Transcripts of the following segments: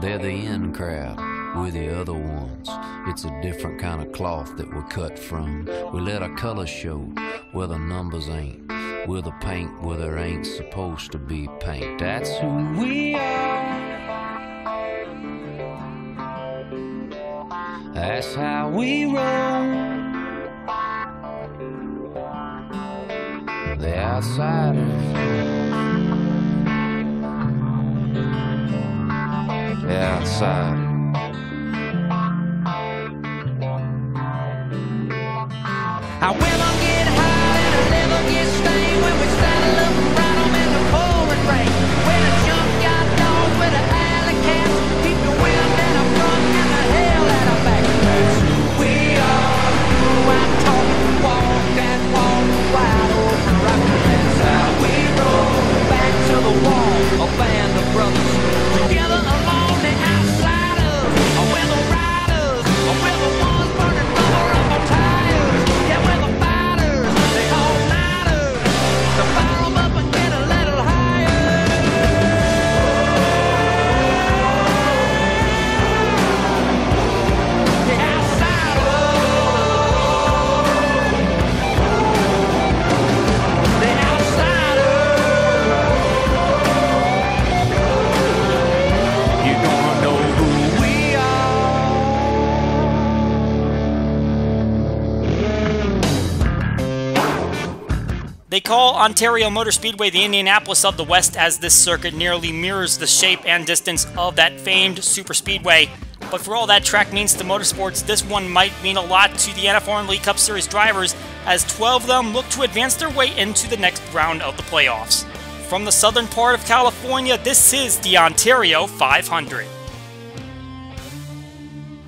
They're the in crowd. We're the other ones. It's a different kind of cloth that we're cut from. We let our colors show where the numbers ain't. We're the paint where there ain't supposed to be paint. That's who we are. That's how we roll. The outsiders. Outside. I will get They call Ontario Motor Speedway the Indianapolis of the West as this circuit nearly mirrors the shape and distance of that famed super speedway. But for all that track means to motorsports, this one might mean a lot to the NFR and League Cup Series drivers as 12 of them look to advance their way into the next round of the playoffs. From the southern part of California, this is the Ontario 500.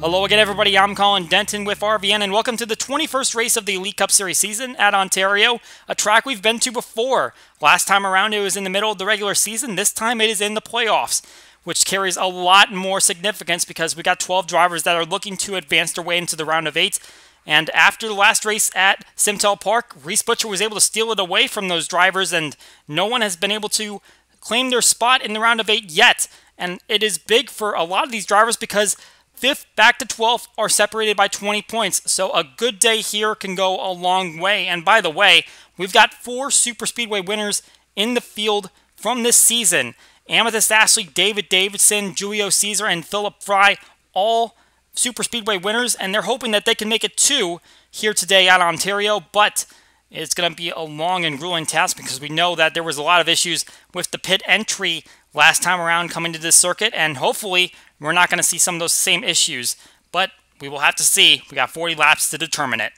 Hello again, everybody. I'm Colin Denton with RVN, and welcome to the 21st race of the Elite Cup Series season at Ontario, a track we've been to before. Last time around, it was in the middle of the regular season. This time, it is in the playoffs, which carries a lot more significance because we got 12 drivers that are looking to advance their way into the round of eight. And after the last race at Simtel Park, Reese Butcher was able to steal it away from those drivers, and no one has been able to claim their spot in the round of eight yet. And it is big for a lot of these drivers because Fifth back to 12th are separated by 20 points, so a good day here can go a long way. And by the way, we've got four Super Speedway winners in the field from this season. Amethyst Ashley, David Davidson, Julio Caesar, and Philip Fry, all Super Speedway winners, and they're hoping that they can make it two here today at Ontario, but it's going to be a long and grueling task because we know that there was a lot of issues with the pit entry last time around coming to this circuit, and hopefully we're not going to see some of those same issues, but we will have to see. We got 40 laps to determine it.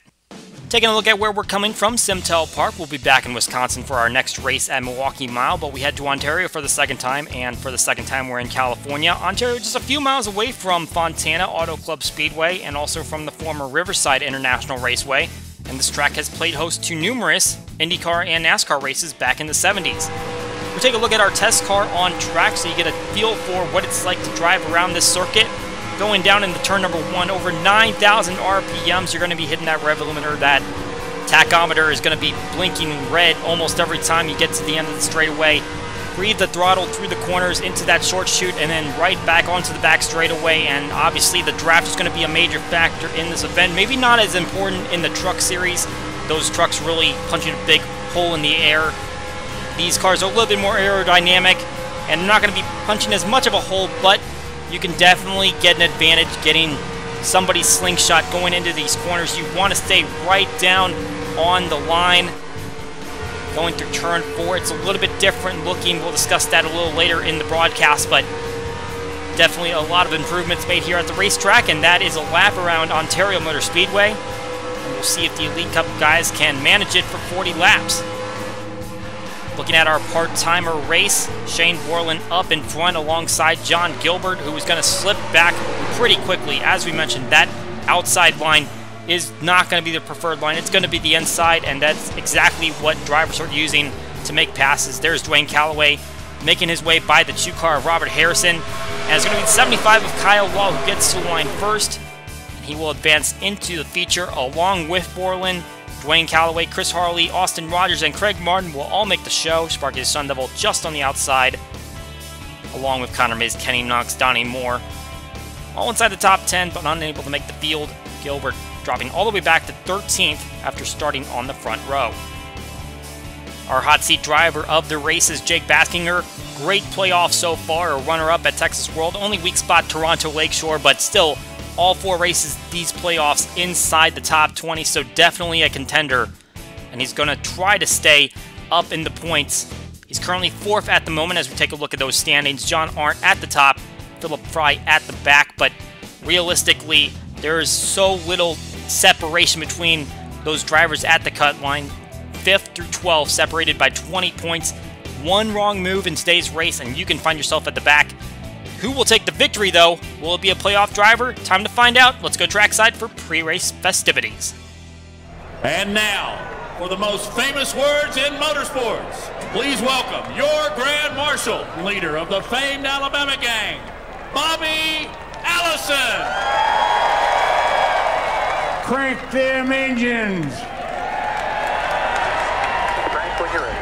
Taking a look at where we're coming from, Simtel Park. We'll be back in Wisconsin for our next race at Milwaukee Mile, but we head to Ontario for the second time, and for the second time, we're in California. Ontario, just a few miles away from Fontana Auto Club Speedway and also from the former Riverside International Raceway. And this track has played host to numerous IndyCar and NASCAR races back in the 70s. We'll take a look at our test car on track so you get a feel for what it's like to drive around this circuit. Going down into turn number one, over 9,000 RPMs, you're going to be hitting that rev limiter. That tachometer is going to be blinking red almost every time you get to the end of the straightaway. Breathe the throttle through the corners into that short chute and then right back onto the back straightaway. And obviously, the draft is going to be a major factor in this event. Maybe not as important in the truck series. Those trucks really punching a big hole in the air these cars are a little bit more aerodynamic and they're not going to be punching as much of a hole, but you can definitely get an advantage getting somebody's slingshot going into these corners. You want to stay right down on the line. Going through turn four, it's a little bit different looking. We'll discuss that a little later in the broadcast, but definitely a lot of improvements made here at the racetrack, and that is a lap around Ontario Motor Speedway. And we'll see if the Elite Cup guys can manage it for 40 laps. Looking at our part-timer race, Shane Borland up in front alongside John Gilbert, who is going to slip back pretty quickly. As we mentioned, that outside line is not going to be the preferred line. It's going to be the inside, and that's exactly what drivers are using to make passes. There's Dwayne Calloway making his way by the two car of Robert Harrison. And it's going to be 75 of Kyle Wall who gets to the line first. And he will advance into the feature along with Borland. Dwayne Calloway, Chris Harley, Austin Rogers, and Craig Martin will all make the show. Sparky the Sun Devil just on the outside. along with Connor Miz, Kenny Knox, Donnie Moore. All inside the top 10, but unable to make the field. Gilbert dropping all the way back to 13th after starting on the front row. Our hot seat driver of the race is Jake Baskinger. Great playoff so far, a runner up at Texas World. Only weak spot Toronto Lakeshore, but still all four races these playoffs inside the top 20, so definitely a contender. And he's going to try to stay up in the points. He's currently fourth at the moment as we take a look at those standings. John Arndt at the top, Philip Fry at the back, but realistically, there is so little separation between those drivers at the cut line. 5th through 12, separated by 20 points. One wrong move in today's race, and you can find yourself at the back. Who will take the victory, though? Will it be a playoff driver? Time to find out. Let's go trackside for pre race festivities. And now, for the most famous words in motorsports, please welcome your Grand Marshal, leader of the famed Alabama gang, Bobby Allison. Crank them engines. Crank when you're ready.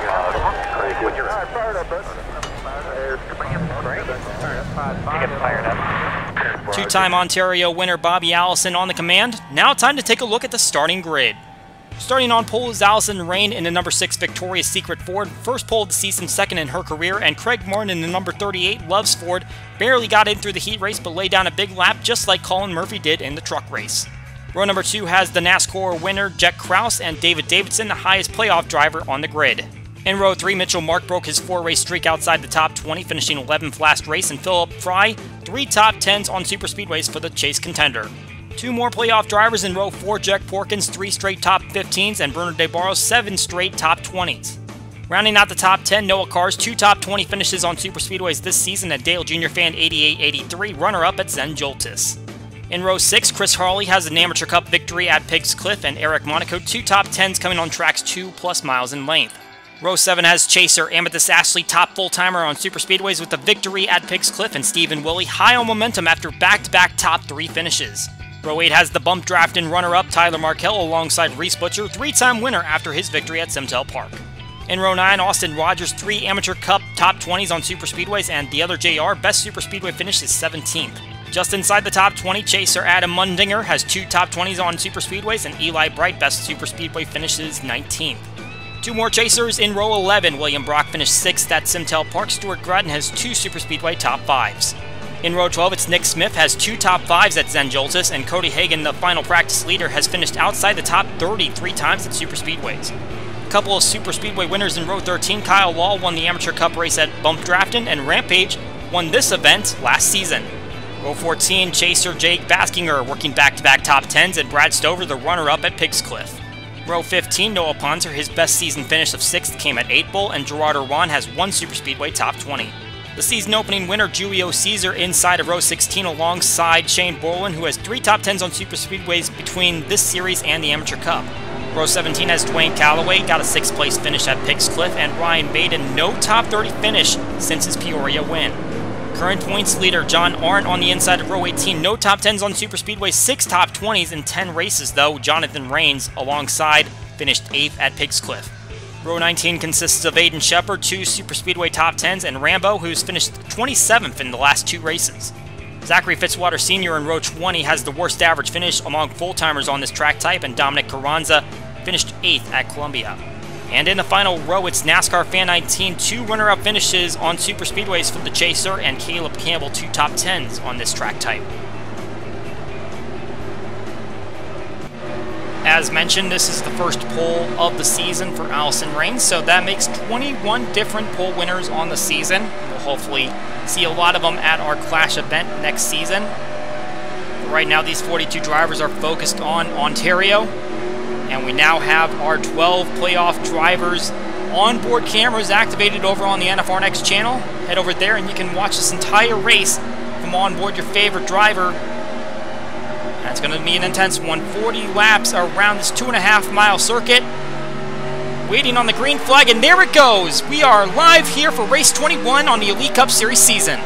Crank when you're ready. All right, fire it up, bud. There's command. Crank. Get it fired up. Two time Ontario winner Bobby Allison on the command. Now, time to take a look at the starting grid. Starting on pole is Allison Rain in the number 6 Victoria's Secret Ford, first pole of the season, second in her career, and Craig Martin in the number 38 Loves Ford barely got in through the heat race but laid down a big lap just like Colin Murphy did in the truck race. Row number 2 has the NASCAR winner Jack Kraus and David Davidson, the highest playoff driver on the grid. In row 3, Mitchell Mark broke his four race streak outside the top 20, finishing 11th last race, and Philip Fry, three top 10s on super speedways for the chase contender. Two more playoff drivers in row 4, Jack Porkins, three straight top 15s, and Bernard DeBarros, seven straight top 20s. Rounding out the top 10, Noah Cars, two top 20 finishes on super speedways this season at Dale Jr. Fan 8883, runner up at Zen Joltis. In row 6, Chris Harley has an Amateur Cup victory at Pigs Cliff, and Eric Monaco, two top 10s coming on tracks 2 plus miles in length. Row 7 has Chaser Amethyst Ashley, top full timer on super speedways with the victory at Pigs Cliff, and Stephen Willie high on momentum after back to back top 3 finishes. Row 8 has the bump draft and runner up Tyler Markell alongside Reese Butcher, three time winner after his victory at Simtel Park. In row 9, Austin Rogers, three Amateur Cup top 20s on super speedways, and the other JR, best super speedway finish is 17th. Just inside the top 20, Chaser Adam Mundinger has two top 20s on super speedways, and Eli Bright, best super speedway finishes 19th. Two more chasers in row 11. William Brock finished 6th at Simtel Park. Stuart Grudden has two super speedway top 5s. In row 12, it's Nick Smith has two top 5s at Zen Joltis, and Cody Hagan, the final practice leader, has finished outside the top 30 three times at super speedways. A couple of super speedway winners in row 13. Kyle Wall won the Amateur Cup race at Bump Drafton, and Rampage won this event last season. Row 14, Chaser Jake Baskinger working back-to-back top 10s, and Brad Stover, the runner-up at Pigs Cliff. Row 15, Noah Ponzer, his best season finish of 6th came at 8 Bull, and Gerard Irwan has one Super Speedway top 20. The season opening winner, Julio Caesar, inside of row 16 alongside Shane Borland, who has three top 10s on Super Speedways between this series and the Amateur Cup. Row 17 has Dwayne Calloway, got a 6th place finish at Pigs Cliff, and Ryan Baden, no top 30 finish since his Peoria win. Current points leader John Arndt on the inside of row 18. No top 10s on Super Speedway, 6 top 20s in 10 races, though. Jonathan Rains alongside finished 8th at Pigs Cliff. Row 19 consists of Aiden Shepard, two Super Speedway top 10s, and Rambo, who's finished 27th in the last two races. Zachary Fitzwater Sr. in row 20 has the worst average finish among full timers on this track type, and Dominic Carranza finished 8th at Columbia. And in the final row, it's NASCAR Fan 19, two runner up finishes on super speedways for the Chaser, and Caleb Campbell, two top 10s on this track type. As mentioned, this is the first pole of the season for Allison Rain, so that makes 21 different pole winners on the season. We'll hopefully see a lot of them at our Clash event next season. But right now, these 42 drivers are focused on Ontario, and we now have our 12 playoff drivers onboard cameras activated over on the NFR channel. Head over there and you can watch this entire race from onboard your favorite driver. That's going to be an intense one. 40 laps around this two and a half mile circuit. Waiting on the green flag, and there it goes. We are live here for race 21 on the Elite Cup Series season.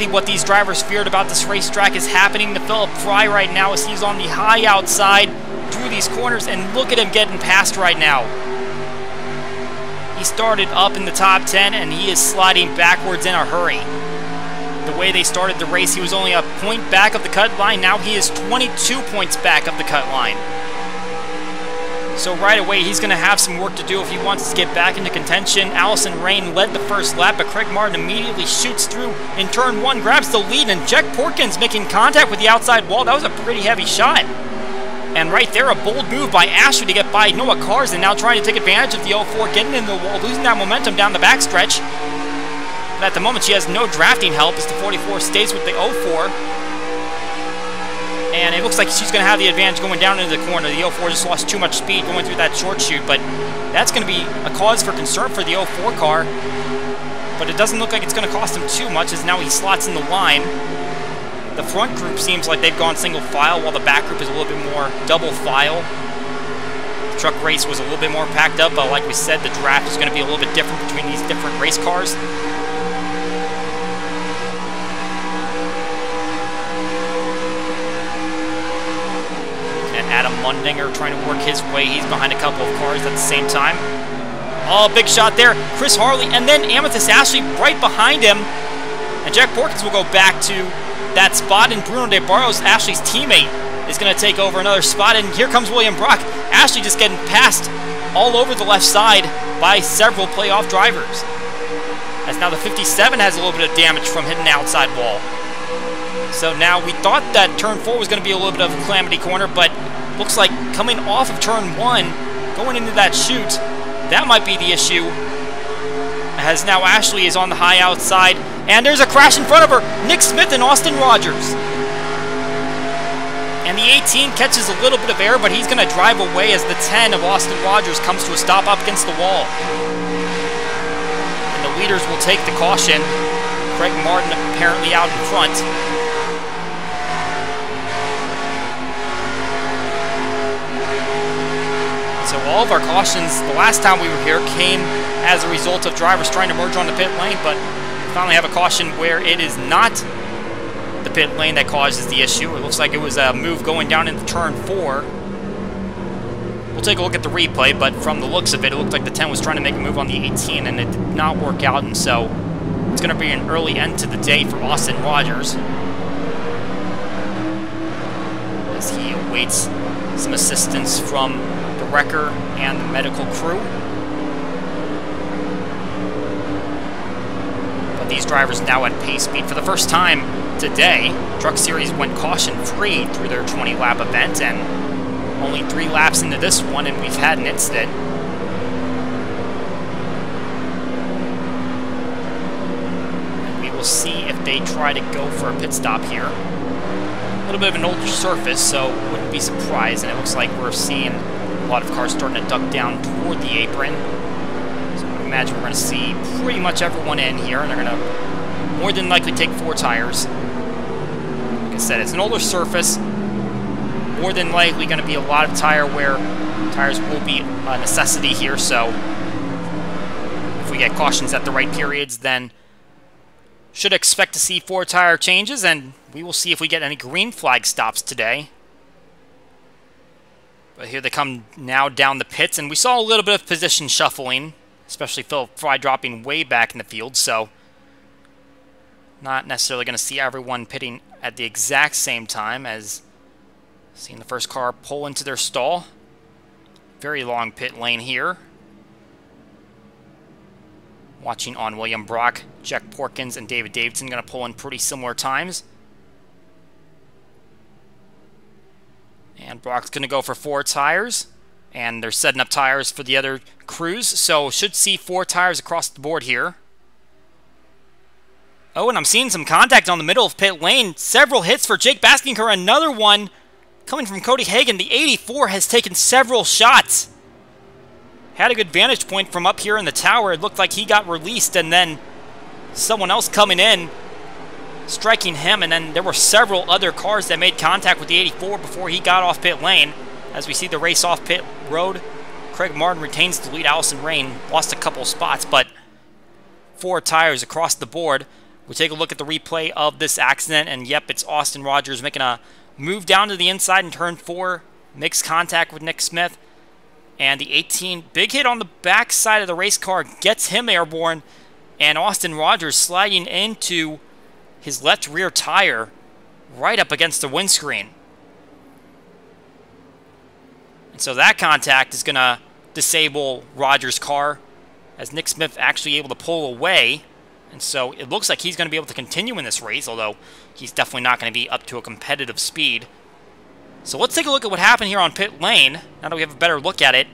Exactly what these drivers feared about this racetrack is happening to Philip Fry right now as he's on the high outside through these corners, and look at him getting past right now. He started up in the top 10, and he is sliding backwards in a hurry. The way they started the race, he was only a point back of the cut line. Now he is 22 points back of the cut line. So right away, he's going to have some work to do if he wants to get back into contention. Allison Rain led the first lap, but Craig Martin immediately shoots through in turn one, grabs the lead, and Jack Porkins making contact with the outside wall. That was a pretty heavy shot. And right there, a bold move by Ashley to get by Noah Cars and now trying to take advantage of the 04, getting in the wall, losing that momentum down the backstretch. But at the moment, she has no drafting help as the 44 stays with the 04 and it looks like she's going to have the advantage going down into the corner. The 04 just lost too much speed going through that short chute, but that's going to be a cause for concern for the 04 car. But it doesn't look like it's going to cost him too much as now he slots in the line. The front group seems like they've gone single file, while the back group is a little bit more double file. The truck race was a little bit more packed up, but like we said, the draft is going to be a little bit different between these different race cars. Adam Mundinger trying to work his way. He's behind a couple of cars at the same time. Oh, big shot there. Chris Harley, and then Amethyst Ashley right behind him. And Jack Porkins will go back to that spot, and Bruno De Barros, Ashley's teammate, is going to take over another spot. And here comes William Brock. Ashley just getting passed all over the left side by several playoff drivers. As now the 57 has a little bit of damage from hitting the outside wall. So now we thought that turn 4 was going to be a little bit of a calamity corner, but looks like coming off of turn 1, going into that chute, that might be the issue. As now Ashley is on the high outside, and there's a crash in front of her. Nick Smith and Austin Rogers. And the 18 catches a little bit of air, but he's going to drive away as the 10 of Austin Rogers comes to a stop up against the wall. And the leaders will take the caution. Craig Martin apparently out in front. So all of our cautions the last time we were here came as a result of drivers trying to merge on the pit lane, but we finally have a caution where it is not the pit lane that causes the issue. It looks like it was a move going down into turn four. We'll take a look at the replay, but from the looks of it, it looked like the 10 was trying to make a move on the 18, and it did not work out, and so it's going to be an early end to the day for Austin Rogers. As he awaits some assistance from wrecker and the medical crew. But these drivers now at pace speed. For the first time today, Truck Series went caution-free through their 20-lap event, and only three laps into this one, and we've had an incident. And we will see if they try to go for a pit stop here. A little bit of an older surface, so wouldn't be surprised, and it looks like we're seeing lot of cars starting to duck down toward the apron. So I imagine we're going to see pretty much everyone in here, and they're going to more than likely take four tires. Like I said, it's an older surface. More than likely going to be a lot of tire wear. Tires will be a necessity here, so if we get cautions at the right periods, then should expect to see four tire changes, and we will see if we get any green flag stops today. But here they come now down the pits, and we saw a little bit of position shuffling, especially Phil Fry dropping way back in the field, so not necessarily going to see everyone pitting at the exact same time as seeing the first car pull into their stall. Very long pit lane here. Watching on William Brock, Jack Porkins, and David Davidson going to pull in pretty similar times. And Brock's going to go for four tires. And they're setting up tires for the other crews. So should see four tires across the board here. Oh, and I'm seeing some contact on the middle of pit lane. Several hits for Jake Baskinger. Another one coming from Cody Hagan. The 84 has taken several shots. Had a good vantage point from up here in the tower. It looked like he got released and then someone else coming in striking him, and then there were several other cars that made contact with the 84 before he got off pit lane. As we see the race off pit road, Craig Martin retains the lead. Allison Rain lost a couple spots, but four tires across the board. We take a look at the replay of this accident, and yep, it's Austin Rogers making a move down to the inside in turn four, makes contact with Nick Smith, and the 18 big hit on the back side of the race car gets him airborne, and Austin Rogers sliding into his left rear tire right up against the windscreen. And so that contact is going to disable Rogers' car as Nick Smith actually able to pull away. And so it looks like he's going to be able to continue in this race, although he's definitely not going to be up to a competitive speed. So let's take a look at what happened here on pit lane, now that we have a better look at it.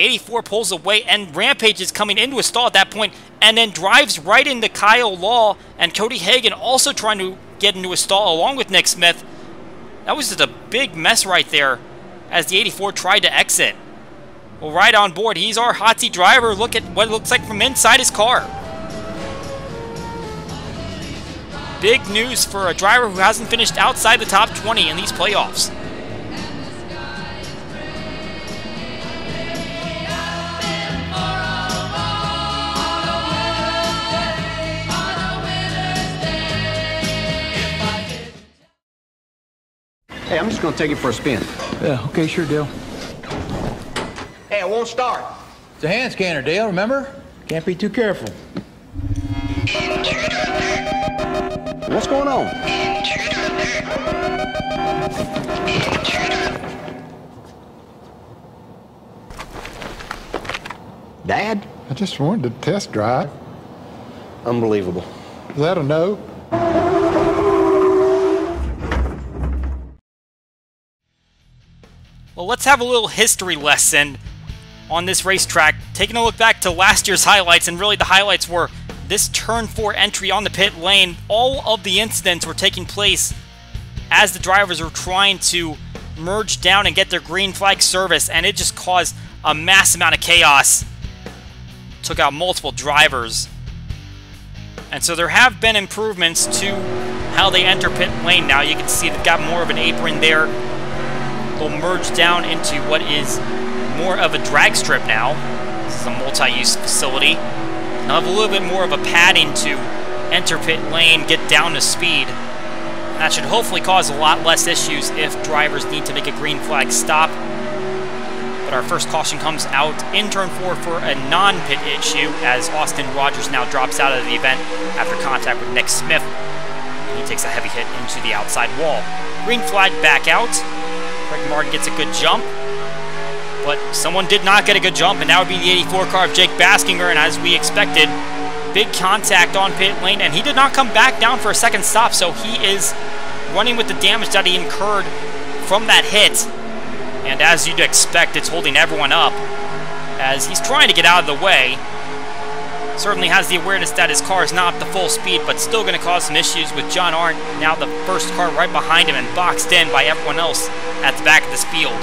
84 pulls away, and Rampage is coming into a stall at that point, and then drives right into Kyle Law, and Cody Hagan also trying to get into a stall along with Nick Smith. That was just a big mess right there as the 84 tried to exit. Well, right on board, he's our hot seat driver. Look at what it looks like from inside his car. Big news for a driver who hasn't finished outside the top 20 in these playoffs. Hey, I'm just gonna take it for a spin. Yeah, okay, sure, Dale. Hey, it won't start. It's a hand scanner, Dale, remember? Can't be too careful. What's going on? Dad? I just wanted to test drive. Unbelievable. Is that a no? Let's have a little history lesson on this racetrack. Taking a look back to last year's highlights, and really the highlights were this turn 4 entry on the pit lane. All of the incidents were taking place as the drivers were trying to merge down and get their green flag service, and it just caused a mass amount of chaos. Took out multiple drivers. And so there have been improvements to how they enter pit lane now. You can see they've got more of an apron there. They'll merge down into what is more of a drag strip now. This is a multi-use facility. They'll have a little bit more of a padding to enter pit lane, get down to speed. That should hopefully cause a lot less issues if drivers need to make a green flag stop. But our first caution comes out in turn four for a non-pit issue as Austin Rogers now drops out of the event after contact with Nick Smith. He takes a heavy hit into the outside wall. Green flag back out. Craig Martin gets a good jump. But someone did not get a good jump, and that would be the 84 car of Jake Baskinger, and as we expected, big contact on pit lane, and he did not come back down for a second stop, so he is running with the damage that he incurred from that hit. And as you'd expect, it's holding everyone up as he's trying to get out of the way. Certainly has the awareness that his car is not up to full speed, but still going to cause some issues with John Arndt, now the first car right behind him and boxed in by everyone else at the back of this field.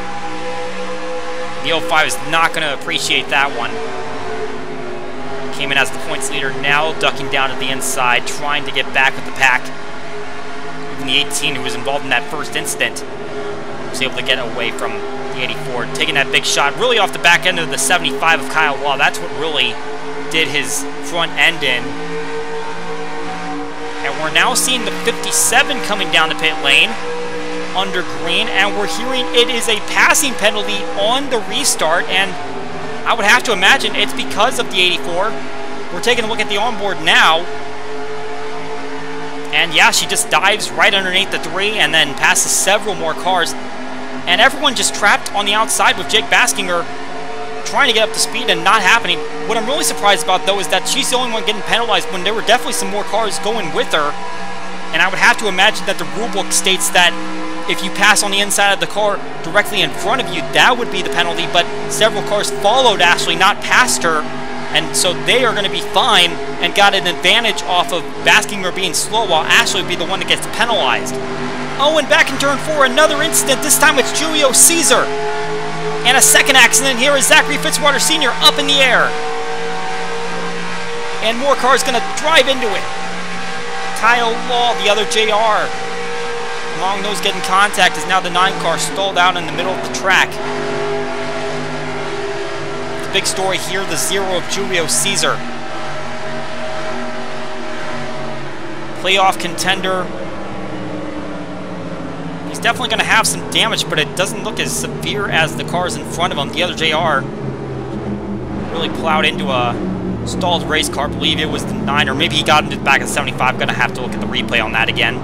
The 05 is not going to appreciate that one. Came in as the points leader, now ducking down to the inside, trying to get back with the pack. Even the 18, who was involved in that first incident, was able to get away from the 84, taking that big shot really off the back end of the 75 of Kyle Law. That's what really did his front end in. And we're now seeing the 57 coming down the pit lane under green, and we're hearing it is a passing penalty on the restart, and I would have to imagine it's because of the 84. We're taking a look at the onboard now, and yeah, she just dives right underneath the three and then passes several more cars, and everyone just trapped on the outside with Jake Baskinger trying to get up to speed and not happening. What I'm really surprised about, though, is that she's the only one getting penalized when there were definitely some more cars going with her, and I would have to imagine that the rulebook states that if you pass on the inside of the car directly in front of you, that would be the penalty, but several cars followed Ashley, not past her, and so they are going to be fine and got an advantage off of Baskinger being slow, while Ashley would be the one that gets penalized. Oh, and back in turn four, another incident, this time it's Julio Caesar. And a second accident here is Zachary Fitzwater Sr. up in the air. And more cars going to drive into it. Kyle Law, the other JR, Among those getting contact is now the 9 car stalled out in the middle of the track. The big story here, the zero of Julio Caesar. playoff contender. He's definitely going to have some damage, but it doesn't look as severe as the cars in front of him. The other JR really plowed into a stalled race car. I believe it was the 9, or maybe he got into the back of the 75. Going to have to look at the replay on that again.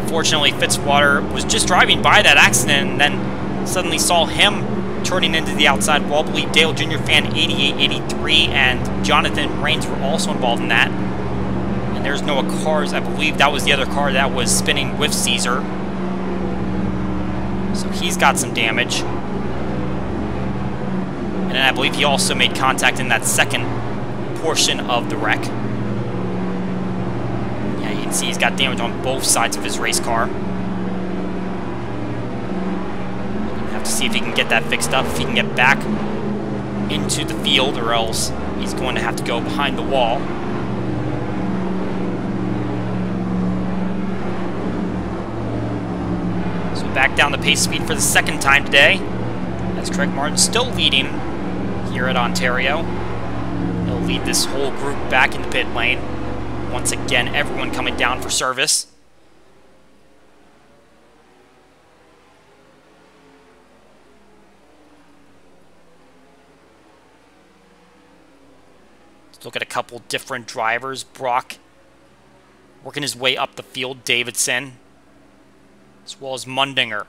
Unfortunately, Fitzwater was just driving by that accident and then suddenly saw him turning into the outside wall. I believe Dale Jr. fan 88-83 and Jonathan Rains were also involved in that. And there's Noah Cars. I believe that was the other car that was spinning with Caesar. So he's got some damage. And then I believe he also made contact in that second portion of the wreck. Yeah, you can see he's got damage on both sides of his race car. Have to see if he can get that fixed up, if he can get back into the field, or else he's going to have to go behind the wall. Back down the pace speed for the second time today, as Craig Martin still leading here at Ontario. He'll lead this whole group back in the pit lane. Once again, everyone coming down for service. Let's look at a couple different drivers. Brock working his way up the field. Davidson, as well as Mundinger.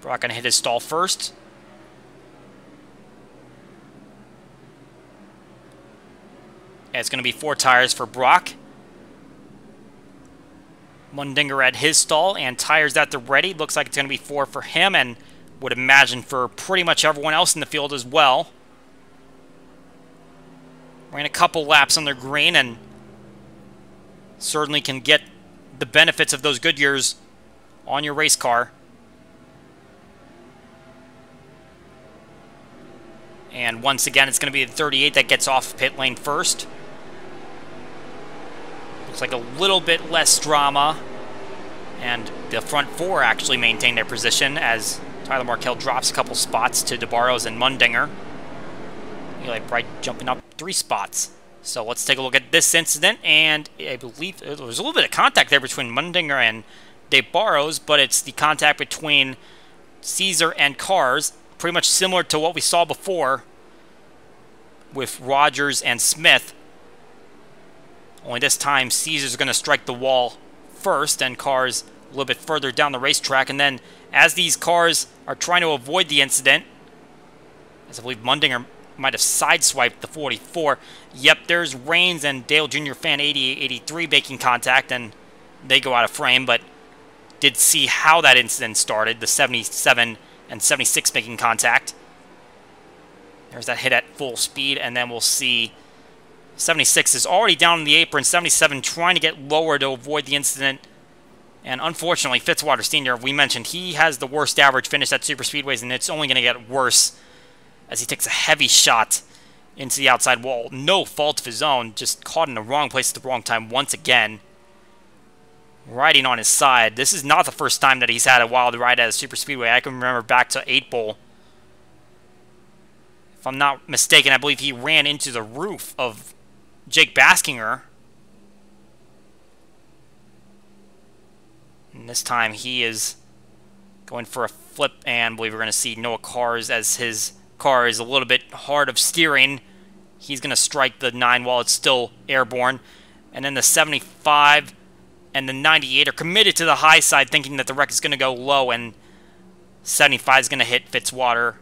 Brock to hit his stall first. And it's going to be four tires for Brock. Mundinger at his stall and tires at the ready. Looks like it's going to be four for him and would imagine for pretty much everyone else in the field as well. Ran a couple laps on their green and certainly can get the benefits of those Goodyears on your race car. And once again, it's going to be the 38 that gets off pit lane first. Looks like a little bit less drama. And the front four actually maintain their position as Tyler Markell drops a couple spots to DeBarros and Mundinger. Eli Bright jumping up three spots. So let's take a look at this incident, and I believe there was a little bit of contact there between Mundinger and DeBarros, but it's the contact between Caesar and Cars, pretty much similar to what we saw before with Rogers and Smith. Only this time, Caesar's going to strike the wall first, and Cars a little bit further down the racetrack. And then, as these cars are trying to avoid the incident, as I believe Mundinger might have sideswiped the 44. Yep, there's Rains and Dale Jr. fan 88-83 making contact, and they go out of frame, but did see how that incident started, the 77 and 76 making contact. There's that hit at full speed, and then we'll see 76 is already down in the apron, 77 trying to get lower to avoid the incident. And unfortunately, Fitzwater Sr., we mentioned, he has the worst average finish at super speedways, and it's only going to get worse as he takes a heavy shot into the outside wall. No fault of his own, just caught in the wrong place at the wrong time once again. Riding on his side. This is not the first time that he's had a wild ride at a super speedway. I can remember back to 8 Bowl. If I'm not mistaken, I believe he ran into the roof of Jake Baskinger. And this time he is going for a flip, and I believe we're going to see Noah Cars as his car is a little bit hard of steering. He's going to strike the 9 while it's still airborne. And then the 75 and the 98 are committed to the high side, thinking that the wreck is going to go low, and 75 is going to hit Fitzwater.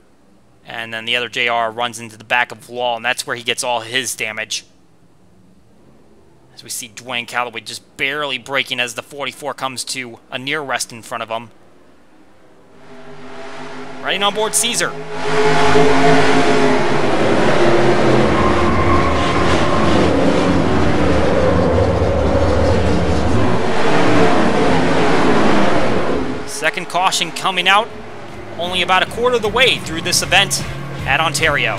And then the other JR runs into the back of wall, and that's where he gets all his damage. As we see Dwayne Calloway just barely braking as the 44 comes to a near rest in front of him. Riding on board Caesar. Second caution coming out only about a quarter of the way through this event at Ontario.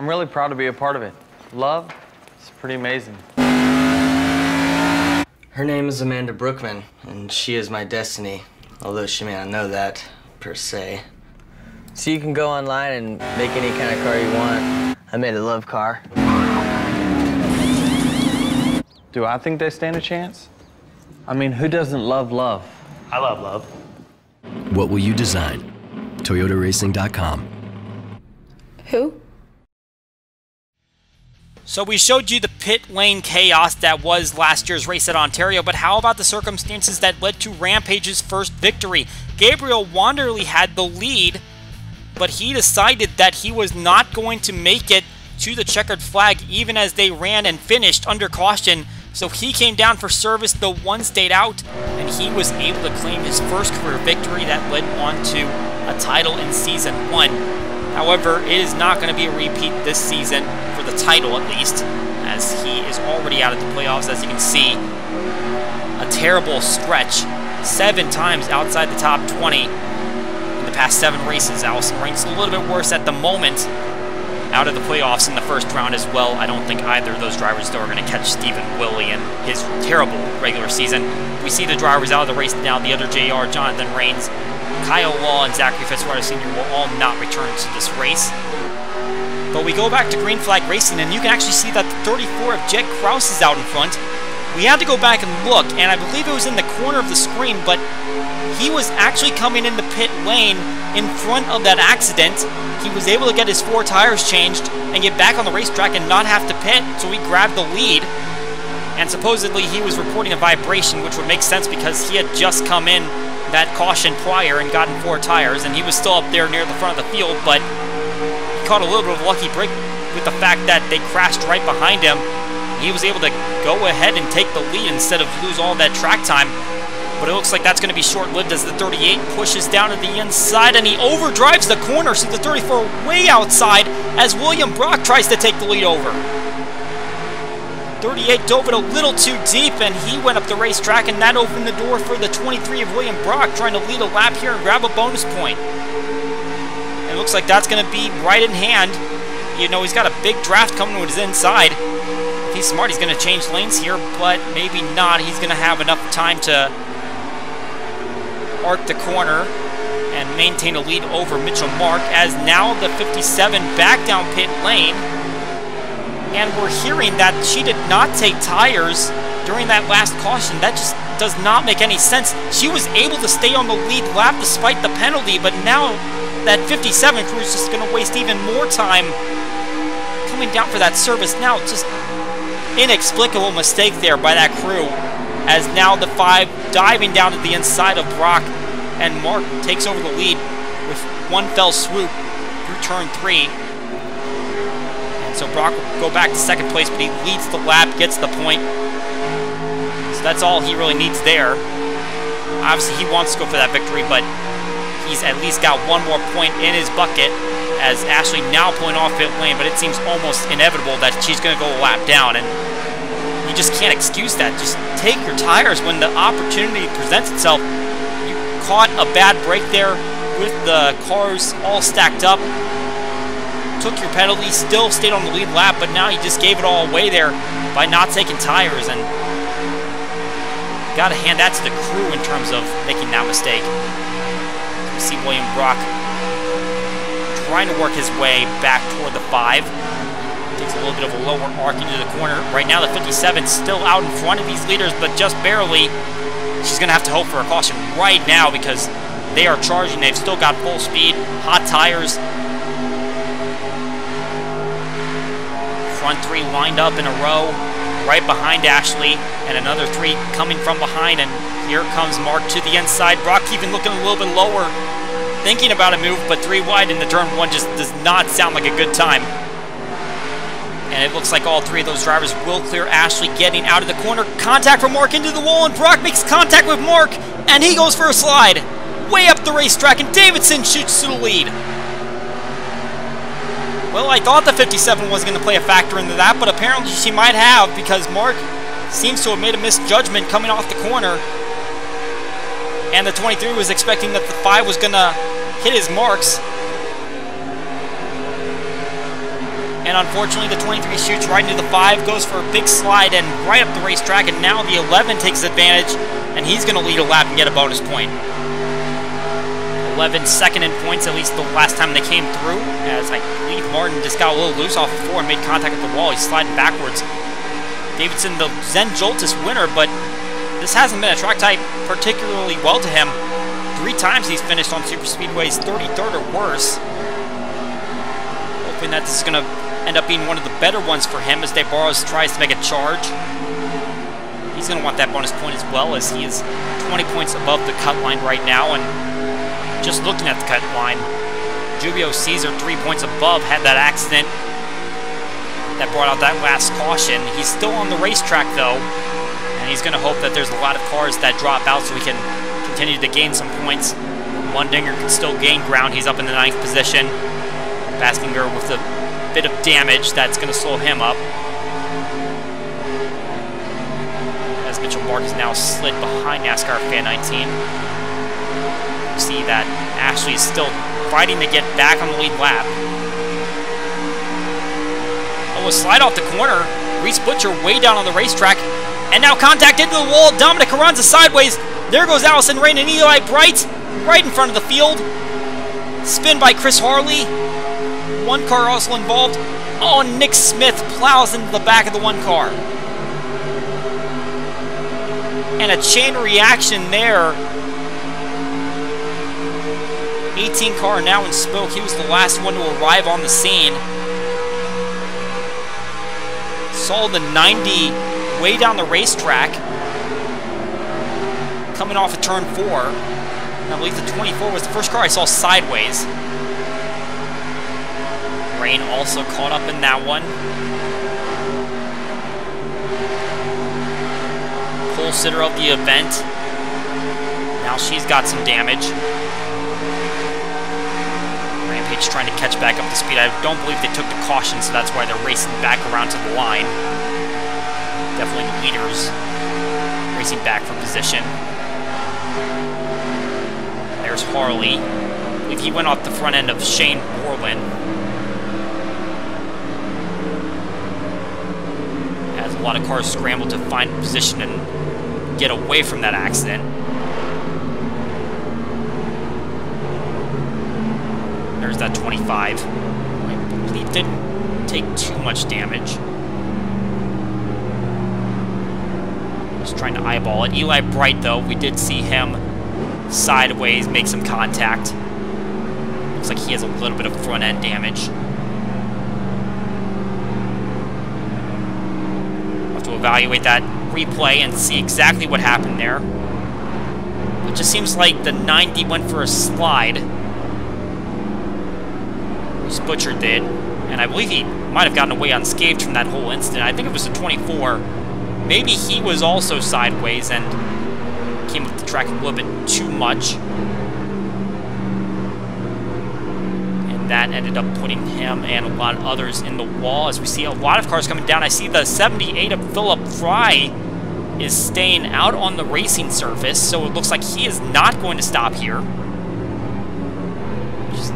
I'm really proud to be a part of it. Love, it's pretty amazing. Her name is Amanda Brookman, and she is my destiny, although she may not know that, per se. So you can go online and make any kind of car you want. I made a love car. Do I think they stand a chance? I mean, who doesn't love love? I love love. What will you design? ToyotaRacing.com. Who? So we showed you the pit lane chaos that was last year's race at Ontario, but how about the circumstances that led to Rampage's first victory? Gabriel Wanderley had the lead, but he decided that he was not going to make it to the checkered flag even as they ran and finished under caution. So he came down for service, the one stayed out, and he was able to claim his first career victory that led on to a title in season one. However, it is not going to be a repeat this season, for the title at least, as he is already out of the playoffs, as you can see. A terrible stretch, seven times outside the top 20 in the past seven races. Allison ranks a little bit worse at the moment, out of the playoffs in the first round as well. I don't think either of those drivers, though, are going to catch Stephen Willey in his terrible regular season. We see the drivers out of the race now. The other JR, Jonathan Rains, Kyle Law, and Zachary Fitzwater Sr. will all not return to this race. But we go back to Green Flag Racing, and you can actually see that the 34 of Jet Kraus is out in front. We had to go back and look, and I believe it was in the corner of the screen, but he was actually coming in the pit lane in front of that accident. He was able to get his four tires changed and get back on the racetrack and not have to pit, so he grabbed the lead. And supposedly he was reporting a vibration, which would make sense because he had just come in that caution prior and gotten four tires, and he was still up there near the front of the field, but he caught a little bit of a lucky break with the fact that they crashed right behind him. He was able to go ahead and take the lead instead of lose all that track time. But it looks like that's going to be short-lived as the 38 pushes down to the inside and he overdrives the corner. So the 34 way outside as William Brock tries to take the lead over. 38 dove it a little too deep and he went up the racetrack and that opened the door for the 23 of William Brock trying to lead a lap here and grab a bonus point. And it looks like that's going to be right in hand. You know, he's got a big draft coming to his inside. If he's smart, he's going to change lanes here, but maybe not. He's going to have enough time to arc the corner and maintain a lead over Mitchell Mark as now the 57 back down pit lane. And we're hearing that she did not take tires during that last caution. That just does not make any sense. She was able to stay on the lead lap despite the penalty, but now that 57 crew is just going to waste even more time coming down for that service. Now, just inexplicable mistake there by that crew as now the five diving down to the inside of Brock and Mark takes over the lead with one fell swoop through turn three. So Brock will go back to second place, but he leads the lap, gets the point. So that's all he really needs there. Obviously, he wants to go for that victory, but he's at least got one more point in his bucket as Ashley now pulling off pit lane, but it seems almost inevitable that she's going to go a lap down. And you just can't excuse that. Just take your tires when the opportunity presents itself. You caught a bad break there with the cars all stacked up. Took your penalty, still stayed on the lead lap, but now you just gave it all away there by not taking tires. And got to hand that to the crew in terms of making that mistake. You see William Brock trying to work his way back toward the five takes a little bit of a lower arc into the corner. Right now, the 57 still out in front of these leaders, but just barely. She's going to have to hope for a caution right now because they are charging. They've still got full speed, hot tires. Front three lined up in a row right behind Ashley, and another three coming from behind, and here comes Mark to the inside. Brock even looking a little bit lower, thinking about a move, but three wide in the turn one just does not sound like a good time. And it looks like all three of those drivers will clear Ashley getting out of the corner. Contact from Mark into the wall, and Brock makes contact with Mark, and he goes for a slide. Way up the racetrack, and Davidson shoots to the lead. Well, I thought the 57 was going to play a factor into that, but apparently she might have because Mark seems to have made a misjudgment coming off the corner. And the 23 was expecting that the 5 was going to hit his marks. And unfortunately, the 23 shoots right into the 5, goes for a big slide and right up the racetrack, and now the 11 takes advantage, and he's going to lead a lap and get a bonus point. 11 second in points, at least the last time they came through, as I believe Martin just got a little loose off the floor and made contact with the wall. He's sliding backwards. Davidson, the Zen Joltis winner, but this hasn't been a track type particularly well to him. Three times he's finished on super speedways 33rd or worse. Hoping that this is going to end up being one of the better ones for him as DeBarros tries to make a charge. He's going to want that bonus point as well as he is 20 points above the cut line right now. And just looking at the cut line, Julio Caesar, three points above, had that accident that brought out that last caution. He's still on the racetrack though, and he's going to hope that there's a lot of cars that drop out so he can continue to gain some points. Mundinger can still gain ground. He's up in the ninth position. Baskinger with a bit of damage that's going to slow him up. As Mitchell Mark is now slid behind NASCAR Fan 19. See that Ashley is still fighting to get back on the lead lap. Oh, a slide off the corner. Reese Butcher way down on the racetrack. And now contact into the wall. Dominic Carranza sideways. There goes Allison Rain and Eli Bright right in front of the field. Spin by Chris Harley. One car also involved. Oh, Nick Smith plows into the back of the one car. And a chain reaction there. 18 car now in smoke. He was the last one to arrive on the scene. Saw the 90 way down the racetrack. Coming off of turn 4. I believe the 24 was the first car I saw sideways. Rain also caught up in that one. Pole sitter of the event. Now she's got some damage. Trying to catch back up to speed. I don't believe they took the caution, so that's why they're racing back around to the line. Definitely the leaders racing back for position. There's Harley. I believe he went off the front end of Shane Borland. As a lot of cars scramble to find position and get away from that accident. That 25. I believe didn't take too much damage. Just trying to eyeball it. Eli Bright, though, we did see him sideways make some contact. Looks like he has a little bit of front end damage. We'll have to evaluate that replay and see exactly what happened there. It just seems like the 90 went for a slide. Which Butcher did. And I believe he might have gotten away unscathed from that whole incident. I think it was the 24. Maybe he was also sideways and came up the track a little bit too much. And that ended up putting him and a lot of others in the wall as we see a lot of cars coming down. I see the 78 of Philip Fry is staying out on the racing surface, so it looks like he is not going to stop here.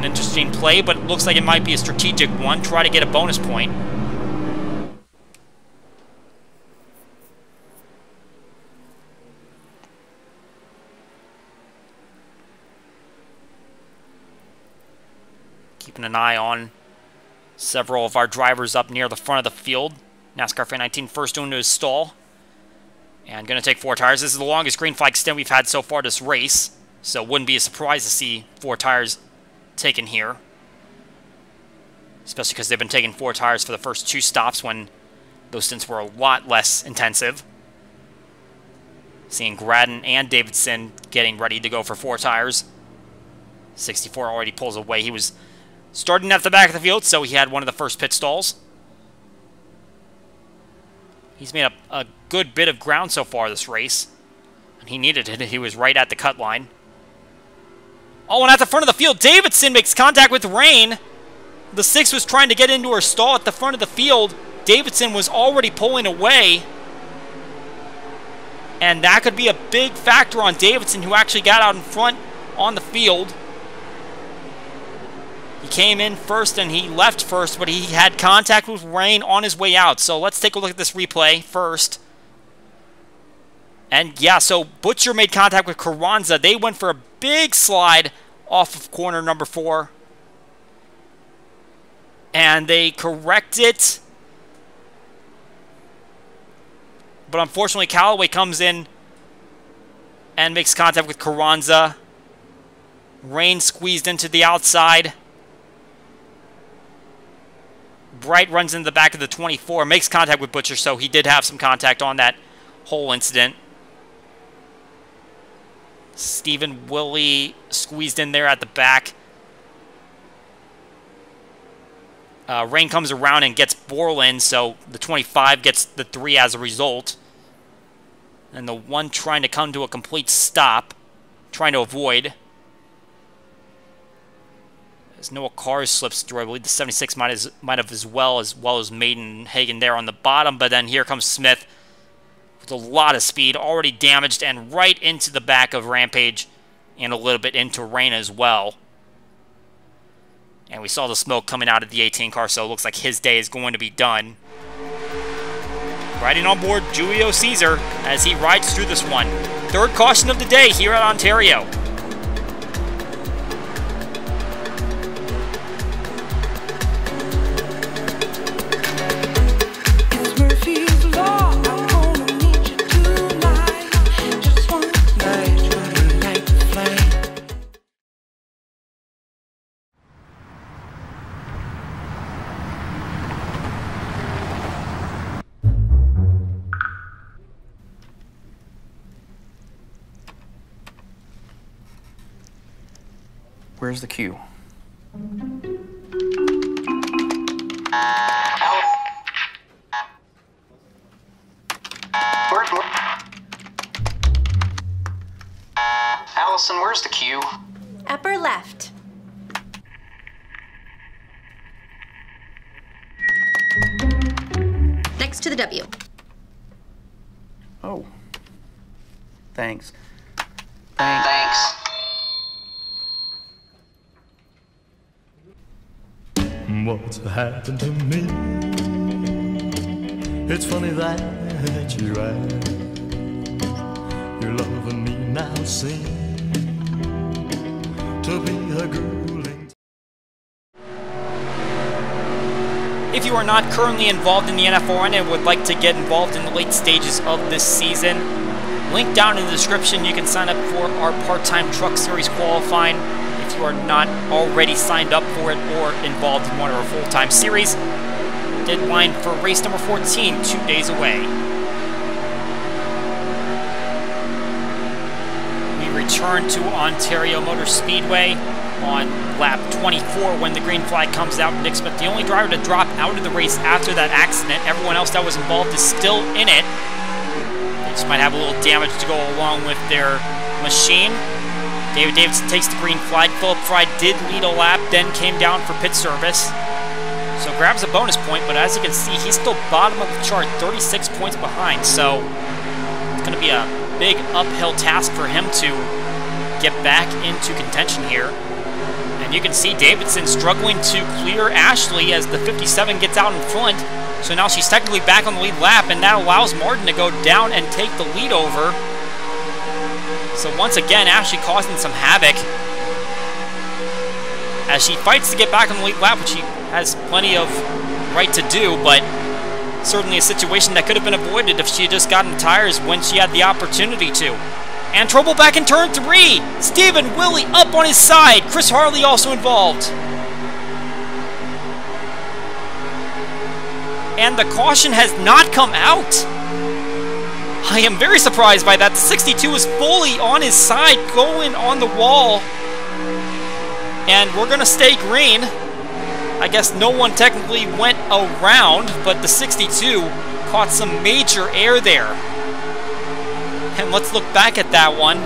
Interesting play, but it looks like it might be a strategic one. Try to get a bonus point. keeping an eye on several of our drivers up near the front of the field. NASCAR Fan 19 first into his stall. And going to take four tires. This is the longest green flag stint we've had so far this race. So wouldn't be a surprise to see four tires taken here. Especially because they've been taking four tires for the first two stops when those stints were a lot less intensive. Seeing Gradden and Davidson getting ready to go for four tires. 64 already pulls away. He was starting at the back of the field, so he had one of the first pit stalls. He's made up a good bit of ground so far this race. And he needed it. He was right at the cut line. Oh, and at the front of the field, Davidson makes contact with Rain. The six was trying to get into her stall at the front of the field. Davidson was already pulling away. And that could be a big factor on Davidson, who actually got out in front on the field. He came in first and he left first, but he had contact with Rain on his way out. So let's take a look at this replay first. And yeah, so Butcher made contact with Carranza. They went for a big slide off of corner number four. And they correct it. But unfortunately, Callaway comes in and makes contact with Carranza. Rain squeezed into the outside. Bright runs into the back of the 24, makes contact with Butcher, so he did have some contact on that whole incident. Stephen Willie squeezed in there at the back. Uh, Rain comes around and gets Borland, so the 25 gets the 3 as a result. And the one trying to come to a complete stop, trying to avoid. As Noah Cars slips through, I believe the 76 might, as, might have as well as well as Maiden Hagen there on the bottom, but then here comes Smith with a lot of speed, already damaged, and right into the back of Rampage and a little bit into Rain as well. And we saw the smoke coming out of the 18 car, so it looks like his day is going to be done. Riding on board Julio Caesar as he rides through this one. Third caution of the day here at Ontario. Where's the queue? Where's Allison, where's the queue? Upper left. Next to the W. Oh. Thanks. Thanks. What's happened to me? It's funny that you're right. You're loving me now, seem to be a grueling. If you are not currently involved in the NFRN and would like to get involved in the late stages of this season, link down in the description. You can sign up for our part-time truck series qualifying you are not already signed up for it or involved in one of our full-time series. Deadline for race number 14, two days away. We return to Ontario Motor Speedway on lap 24 when the green flag comes out. Nick Smith, the only driver to drop out of the race after that accident. Everyone else that was involved is still in it. They just might have a little damage to go along with their machine. David Davidson takes the green flag. Philip Fry did lead a lap, then came down for pit service. So grabs a bonus point, but as you can see, he's still bottom of the chart, 36 points behind. So it's going to be a big uphill task for him to get back into contention here. And you can see Davidson struggling to clear Ashley as the 57 gets out in front. So now she's technically back on the lead lap, and that allows Martin to go down and take the lead over. So once again, Ashley causing some havoc as she fights to get back on the lead lap, which she has plenty of right to do, but certainly a situation that could have been avoided if she had just gotten tires when she had the opportunity to. And trouble back in turn three. Stephen Willie up on his side. Chris Harley also involved. And the caution has not come out. I am very surprised by that. The 62 is fully on his side, going on the wall. And we're going to stay green. I guess no one technically went around, but the 62 caught some major air there. And let's look back at that one.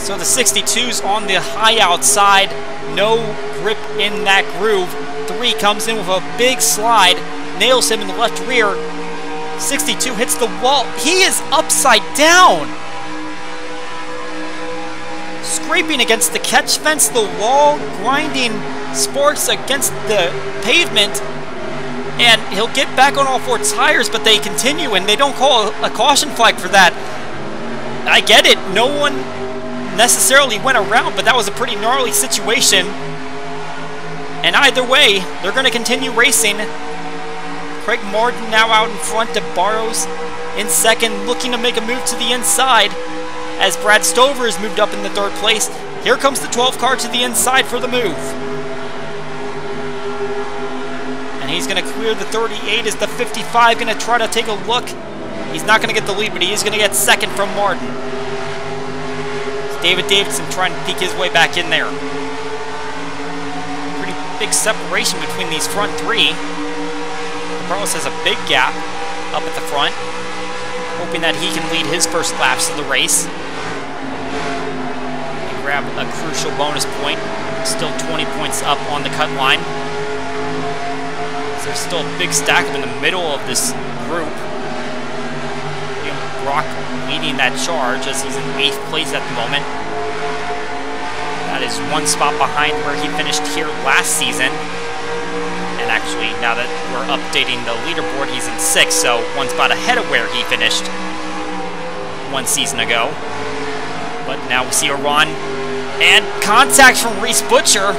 So the 62's on the high outside, no grip in that groove. Three comes in with a big slide, nails him in the left rear. 62 hits the wall. He is upside down. scraping against the catch fence, the wall, grinding sparks against the pavement, and he'll get back on all four tires, but they continue, and they don't call a caution flag for that. I get it. No one necessarily went around, but that was a pretty gnarly situation. And either way, they're going to continue racing. Craig Martin now out in front to Barrows in second, looking to make a move to the inside as Brad Stover has moved up in the third place. Here comes the 12 car to the inside for the move. And he's going to clear the 38 as the 55 going to try to take a look. He's not going to get the lead, but he is going to get second from Martin. It's David Davidson trying to peek his way back in there. Pretty big separation between these front three. Carlos has a big gap up at the front, hoping that he can lead his first laps of the race. And grab a crucial bonus point. Still 20 points up on the cut line. There's still a big stack up in the middle of this group. William Brock leading that charge as he's in 8th place at the moment. That is one spot behind where he finished here last season. And actually, now that we're updating the leaderboard, he's in 6th, so one spot ahead of where he finished one season ago. But now we see a run and contact from Reese Butcher.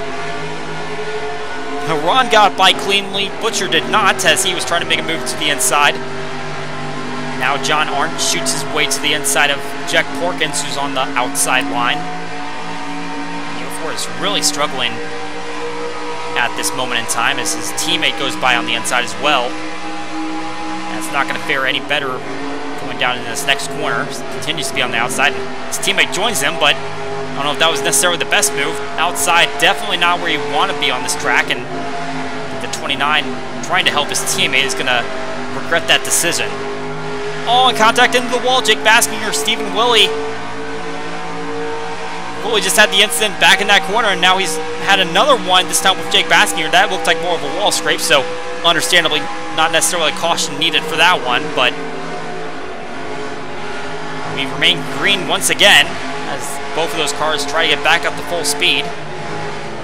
Ron got by cleanly. Butcher did not, as he was trying to make a move to the inside. Now John Arndt shoots his way to the inside of Jack Porkins, who's on the outside line. Eo4 is really struggling at this moment in time as his teammate goes by on the inside as well. That's not going to fare any better going down in this next corner. Continues to be on the outside. His teammate joins him, but I don't know if that was necessarily the best move. Outside, definitely not where you want to be on this track, and the 29 trying to help his teammate is going to regret that decision. Oh, All in contact into the wall, Jake Baskinger, Stephen Willie. Willie just had the incident back in that corner, and now he's had another one, this time with Jake Baskinger. That looked like more of a wall scrape, so understandably not necessarily caution needed for that one, but we remain green once again as both of those cars try to get back up to full speed.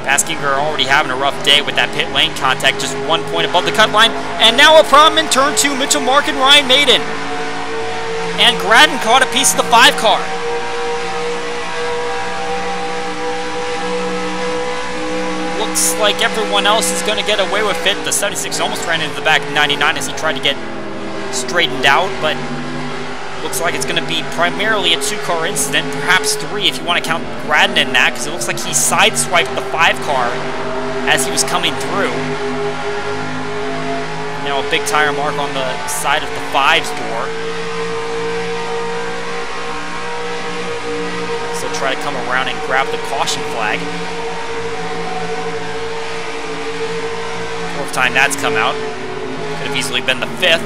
Baskinger already having a rough day with that pit lane contact, just one point above the cut line. And now a problem in turn two, Mitchell Mark and Ryan Maiden. And Gradden caught a piece of the five car. Looks like everyone else is going to get away with it. The 76 almost ran into the back of 99 as he tried to get straightened out, but looks like it's going to be primarily a two-car incident, perhaps three if you want to count Gradden in that, because it looks like he sideswiped the five-car as he was coming through. Now a big tire mark on the side of the fives door. So try to come around and grab the caution flag. Time that's come out. Could have easily been the fifth.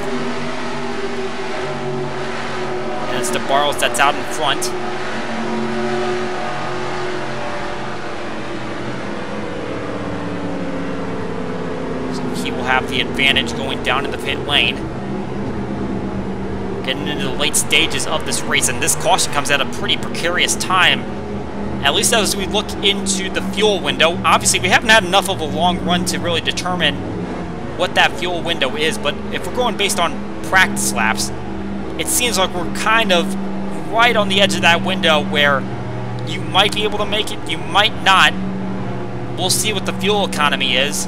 And it's DeBarros that's out in front. So he will have the advantage going down in the pit lane. Getting into the late stages of this race, and this caution comes at a pretty precarious time. At least as we look into the fuel window. Obviously, we haven't had enough of a long run to really determine what that fuel window is, but if we're going based on practice laps, it seems like we're kind of right on the edge of that window where you might be able to make it, you might not. We'll see what the fuel economy is.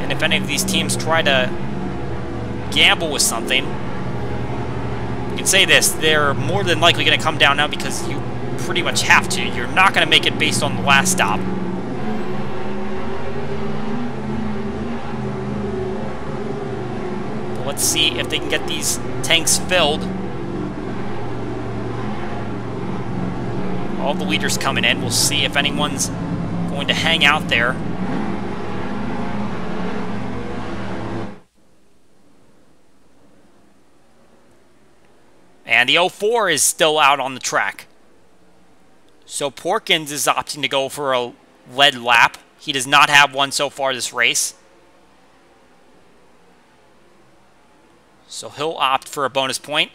And if any of these teams try to gamble with something, you can say this, they're more than likely going to come down now because you pretty much have to. You're not going to make it based on the last stop. Let's see if they can get these tanks filled. All the leaders coming in. We'll see if anyone's going to hang out there. And the 04 is still out on the track. So Porkins is opting to go for a lead lap. He does not have one so far this race. So he'll opt for a bonus point.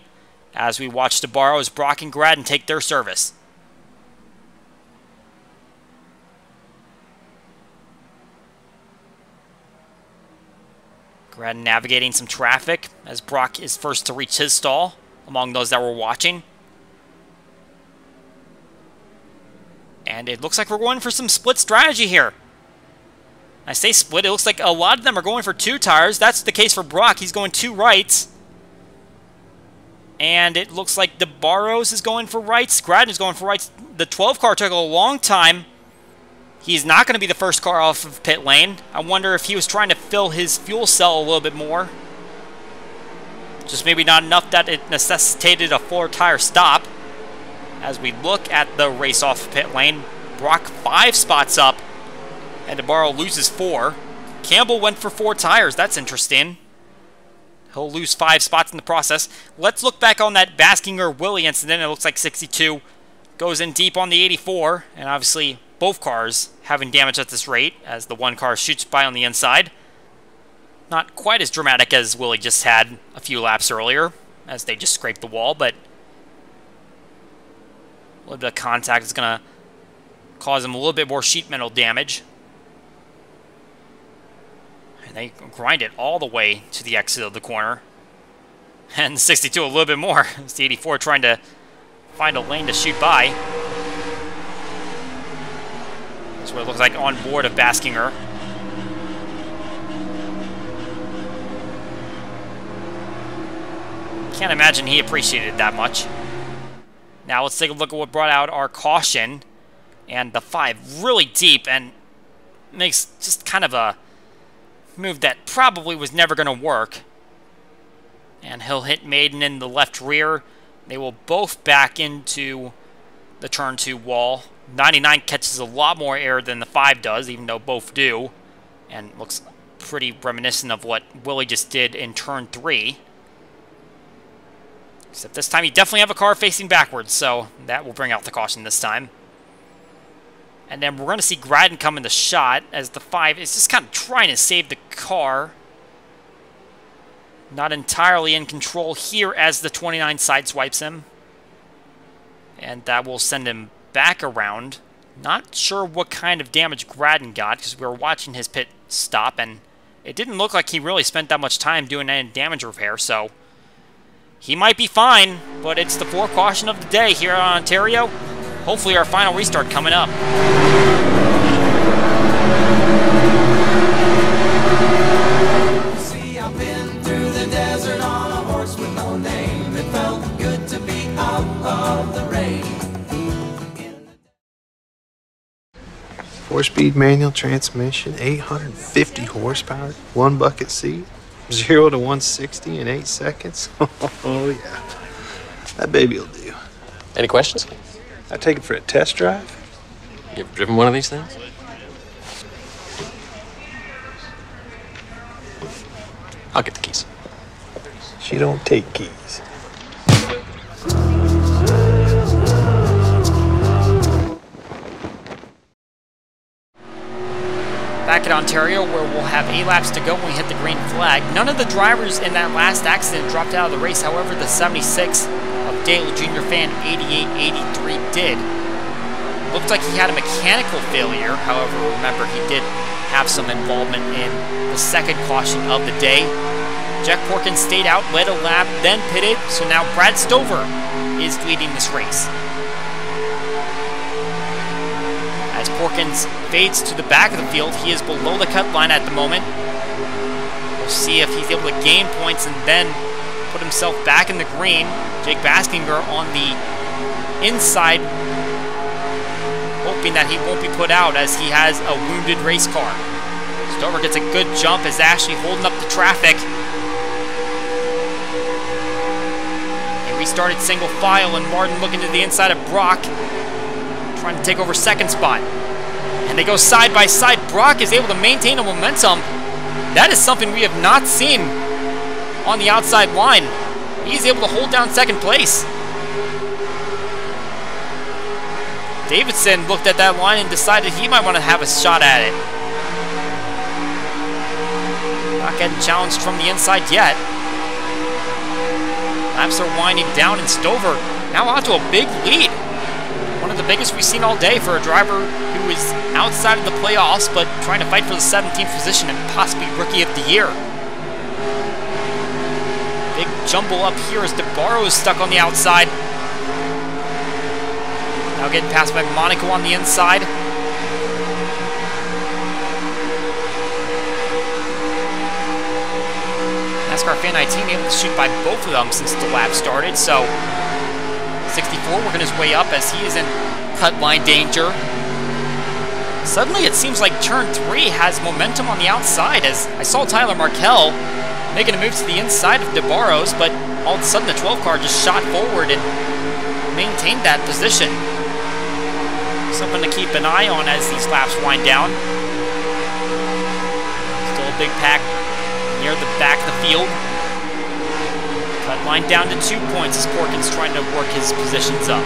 as we watch DeBarro as Brock and Gradden take their service. Gradden navigating some traffic as Brock is first to reach his stall among those that were watching. And it looks like we're going for some split strategy here. I say split, it looks like a lot of them are going for two tires. That's the case for Brock. He's going two rights. And it looks like the DeBarros is going for rights. Gradden is going for rights. The 12 car took a long time. He's not going to be the first car off of pit lane. I wonder if he was trying to fill his fuel cell a little bit more. Just maybe not enough that it necessitated a four tire stop. As we look at the race off pit lane, Brock five spots up, and DeBarro loses four. Campbell went for four tires. That's interesting. He'll lose five spots in the process. Let's look back on that Baskinger Willie incident. It looks like 62 goes in deep on the 84, and obviously both cars having damage at this rate as the one car shoots by on the inside. Not quite as dramatic as Willie just had a few laps earlier, as they just scraped the wall, but a little bit of contact is going to cause him a little bit more sheet metal damage. And they grind it all the way to the exit of the corner. And 62 a little bit more. It's the 84 trying to find a lane to shoot by. That's what it looks like on board of Baskinger. Can't imagine he appreciated that much. Now let's take a look at what brought out our caution. And the 5 really deep and makes just kind of a move that probably was never going to work. And he'll hit Maiden in the left rear. They will both back into the turn 2 wall. 99 catches a lot more air than the 5 does, even though both do. And looks pretty reminiscent of what Willie just did in turn 3. Except this time you definitely have a car facing backwards, so that will bring out the caution this time. And then we're going to see Gradden come in the shot as the 5 is just kind of trying to save the car. Not entirely in control here as the 29 sideswipes him. And that will send him back around. Not sure what kind of damage Gradden got because we were watching his pit stop and it didn't look like he really spent that much time doing any damage repair, so he might be fine, but it's the four caution of the day here in Ontario. Hopefully our final restart coming up. See, I've been through the desert on a horse with no name. It felt good to be out of the rain. Four-speed manual transmission, 850 horsepower, one bucket seat, zero to 160 in eight seconds. oh yeah, that baby will do. Any questions? I take it for a test drive. You ever driven one of these things? I'll get the keys. She don't take keys. Back at Ontario, where we'll have eight laps to go when we hit the green flag. None of the drivers in that last accident dropped out of the race. However, the 76 of Dale Junior Fan 8883 did. Looked like he had a mechanical failure. However, remember, he did have some involvement in the second caution of the day. Jack Porkins stayed out, led a lap, then pitted. So now Brad Stover is leading this race. As Porkins fades to the back of the field, he is below the cut line at the moment. We'll see if he's able to gain points and then put himself back in the green. Jake Baskinger on the inside, hoping that he won't be put out as he has a wounded race car. Stover gets a good jump as Ashley holding up the traffic. He restarted single file and Martin looking to the inside of Brock trying to take over second spot. And they go side by side. Brock is able to maintain a momentum. That is something we have not seen on the outside line. He's able to hold down second place. Davidson looked at that line and decided he might want to have a shot at it. Not getting challenged from the inside yet. Laps are winding down, and Stover now out to a big lead. One of the biggest we've seen all day for a driver who is outside of the playoffs, but trying to fight for the 17th position and possibly Rookie of the Year. Jumble up here as DeBarro is stuck on the outside. Now getting passed by Monaco on the inside. NASCAR Fan 19 able to shoot by both of them since the lap started, so 64 working his way up as he is in cut line danger. Suddenly it seems like turn 3 has momentum on the outside as I saw Tyler Markell making a move to the inside of DeBarros, but all of a sudden the 12 car just shot forward and maintained that position. Something to keep an eye on as these laps wind down. Still a big pack near the back of the field. Cut line down to two points as Porkins trying to work his positions up.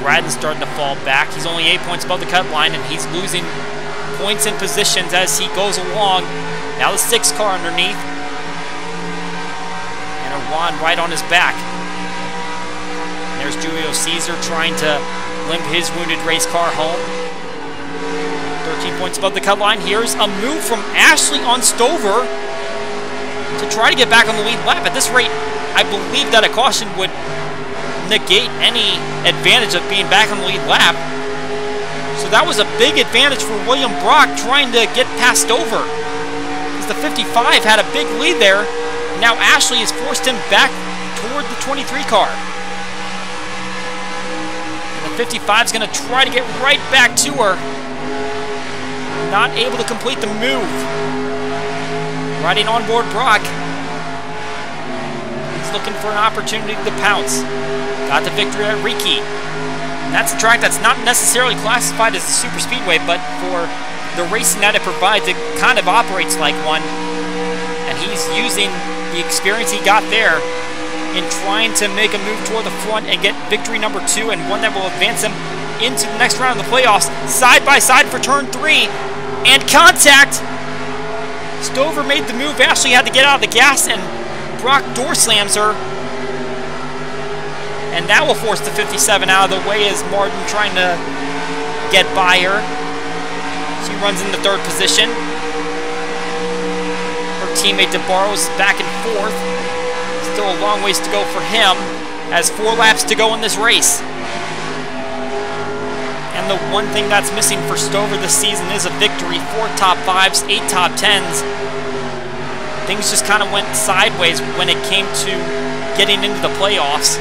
Gradden starting to fall back. He's only eight points above the cut line and he's losing points and positions as he goes along. Now the sixth car underneath. And Juan right on his back. And there's Julio Caesar trying to limp his wounded race car home. 13 points above the cut line. Here's a move from Ashley on Stover to try to get back on the lead lap. At this rate, I believe that a caution would negate any advantage of being back on the lead lap. So that was a big advantage for William Brock trying to get passed over. Because the 55 had a big lead there. Now Ashley has forced him back toward the 23 car. And the 55 is going to try to get right back to her not able to complete the move. Riding on board Brock. He's looking for an opportunity to pounce. Got the victory at Riki. That's a track that's not necessarily classified as a super speedway, but for the racing that it provides, it kind of operates like one. And he's using the experience he got there in trying to make a move toward the front and get victory number two and one that will advance him into the next round of the playoffs. Side by side for turn three and contact. Stover made the move. Ashley had to get out of the gas, and Brock door slams her. And that will force the 57 out of the way as Martin trying to get by her. She runs in the third position. Her teammate DeBarro's back and forth. Still a long ways to go for him as four laps to go in this race. And the one thing that's missing for Stover this season is a victory. Four top fives, eight top tens. Things just kind of went sideways when it came to getting into the playoffs.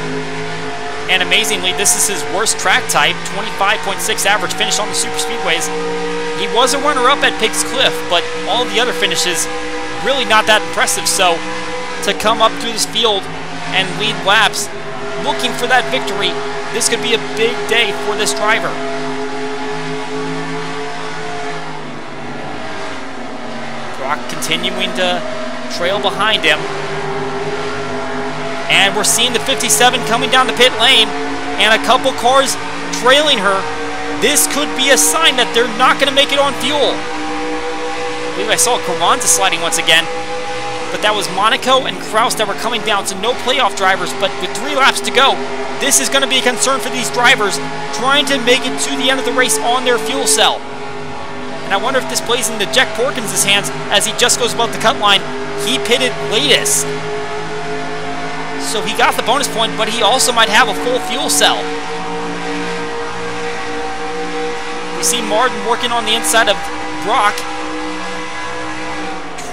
And amazingly, this is his worst track type, 25.6 average finish on the super speedways. He was a runner-up at Pig's Cliff, but all the other finishes really not that impressive. So to come up through this field and lead laps, looking for that victory, this could be a big day for this driver. Brock continuing to trail behind him. And we're seeing the 57 coming down the pit lane and a couple cars trailing her. This could be a sign that they're not going to make it on fuel. I believe I saw Carranza sliding once again. But that was Monaco and Kraus that were coming down, so no playoff drivers. But with three laps to go, this is going to be a concern for these drivers trying to make it to the end of the race on their fuel cell. And I wonder if this plays into Jack Porkins' hands as he just goes above the cut line. He pitted latest. So he got the bonus point, but he also might have a full fuel cell. We see Martin working on the inside of Brock.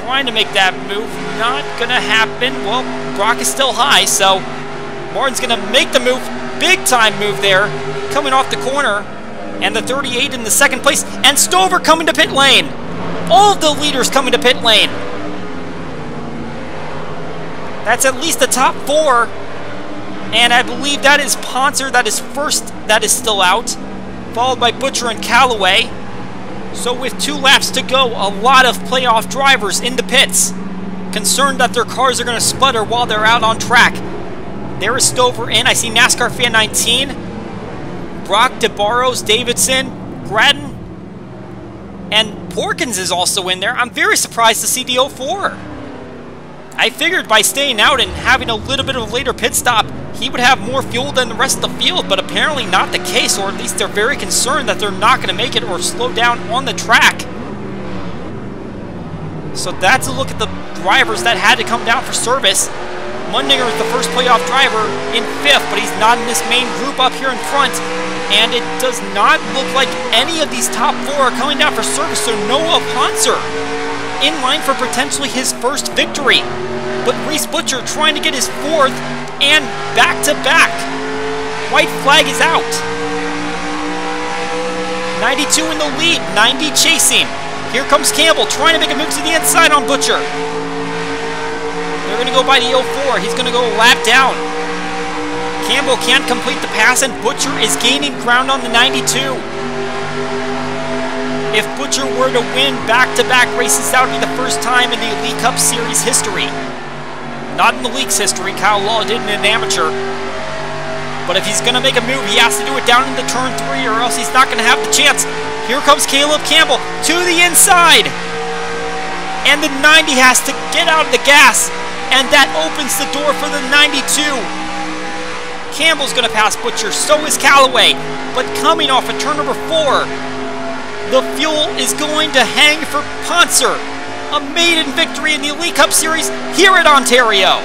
Trying to make that move. Not going to happen. Well, Brock is still high, so Martin's going to make the move. Big time move there. Coming off the corner and the 38 in the second place, and Stover coming to pit lane. All of the leaders coming to pit lane. That's at least the top four, and I believe that is Ponser, that is first, that is still out, followed by Butcher and Callaway. So with two laps to go, a lot of playoff drivers in the pits, concerned that their cars are going to sputter while they're out on track. There is Stover in. I see NASCAR Fan 19. Brock, DeBarros, Davidson, Gradden, and Porkins is also in there. I'm very surprised to see the 04. I figured by staying out and having a little bit of a later pit stop, he would have more fuel than the rest of the field, but apparently not the case, or at least they're very concerned that they're not going to make it or slow down on the track. So that's a look at the drivers that had to come down for service. Mundinger is the first playoff driver in fifth, but he's not in this main group up here in front. And it does not look like any of these top four are coming down for service, so Noah Ponser in line for potentially his first victory. But Reese Butcher trying to get his fourth and back to back. White flag is out. 92 in the lead, 90 chasing. Here comes Campbell trying to make a move to the inside on Butcher. They're going to go by the 04. He's going to go lap down. Campbell can't complete the pass, and Butcher is gaining ground on the 92. If Butcher were to win back-to-back -back races, that would be the first time in the Elite Cup Series history. Not in the league's history. Kyle Law did in an amateur. But if he's going to make a move, he has to do it down into turn three, or else he's not going to have the chance. Here comes Caleb Campbell to the inside. And the 90 has to get out of the gas. And that opens the door for the 92. Campbell's going to pass Butcher, so is Callaway. But coming off of turn number four, the fuel is going to hang for Ponser. A maiden victory in the Elite Cup Series here at Ontario.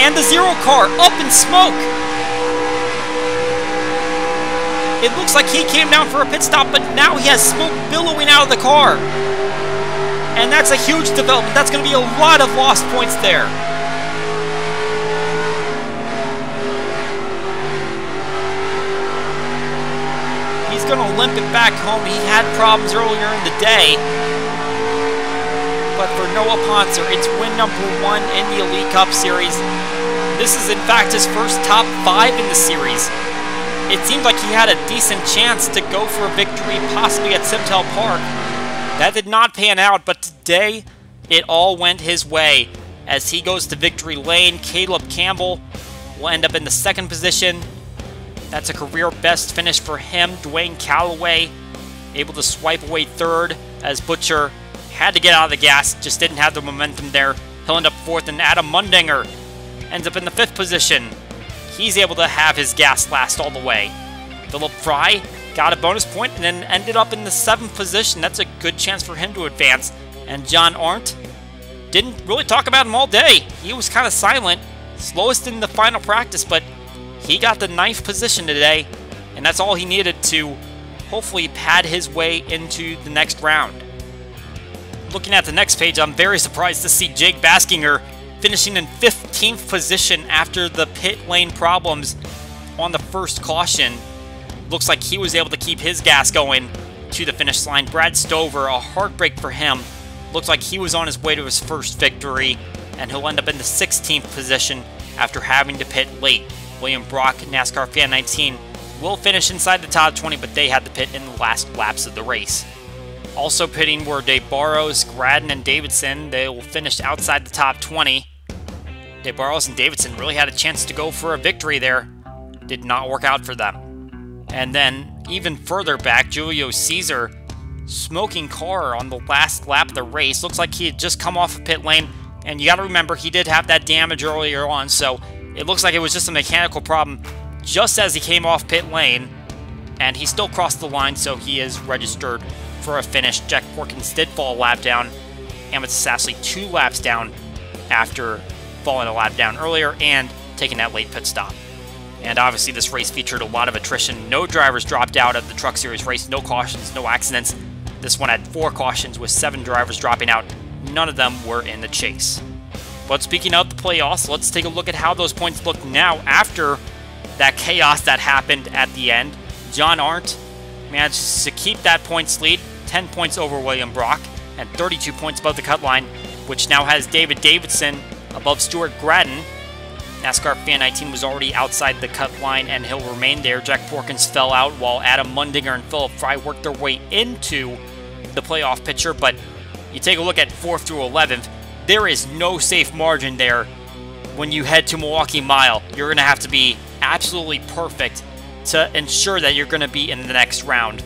And the Zero car up in smoke. It looks like he came down for a pit stop, but now he has smoke billowing out of the car. And that's a huge development. That's going to be a lot of lost points there. Going to limp it back home. He had problems earlier in the day. But for Noah Ponser, it's win number one in the Elite Cup Series. This is, in fact, his first top five in the series. It seemed like he had a decent chance to go for a victory, possibly at Simtel Park. That did not pan out, but today it all went his way. As he goes to victory lane, Caleb Campbell will end up in the second position. That's a career best finish for him. Dwayne Calloway able to swipe away third as Butcher had to get out of the gas, just didn't have the momentum there. He'll end up fourth, and Adam Mundinger ends up in the fifth position. He's able to have his gas last all the way. Philip Fry got a bonus point and then ended up in the seventh position. That's a good chance for him to advance. And John Arndt didn't really talk about him all day. He was kind of silent, slowest in the final practice, but he got the ninth position today, and that's all he needed to hopefully pad his way into the next round. Looking at the next page, I'm very surprised to see Jake Baskinger finishing in 15th position after the pit lane problems on the first caution. Looks like he was able to keep his gas going to the finish line. Brad Stover, a heartbreak for him. Looks like he was on his way to his first victory, and he'll end up in the 16th position after having to pit late. William Brock, NASCAR Fan 19, will finish inside the top 20, but they had to pit in the last laps of the race. Also pitting were Barrows, Gradden, and Davidson. They will finish outside the top 20. Dave Barrows and Davidson really had a chance to go for a victory there. Did not work out for them. And then, even further back, Julio Caesar, smoking car on the last lap of the race. Looks like he had just come off a of pit lane. And you got to remember, he did have that damage earlier on, so it looks like it was just a mechanical problem just as he came off pit lane. And he still crossed the line, so he is registered for a finish. Jack Porkins did fall a lap down. Emmett Sassley two laps down after falling a lap down earlier and taking that late pit stop. And obviously, this race featured a lot of attrition. No drivers dropped out of the Truck Series race, no cautions, no accidents. This one had four cautions with seven drivers dropping out. None of them were in the chase. But speaking of the playoffs, let's take a look at how those points look now after that chaos that happened at the end. John Arndt manages to keep that points lead, 10 points over William Brock, and 32 points above the cut line, which now has David Davidson above Stuart Gradden. NASCAR Fan 19 was already outside the cut line and he'll remain there. Jack Porkins fell out while Adam Mundinger and Philip Fry worked their way into the playoff picture, but you take a look at 4th through 11th, there is no safe margin there when you head to Milwaukee Mile, you're going to have to be absolutely perfect to ensure that you're going to be in the next round.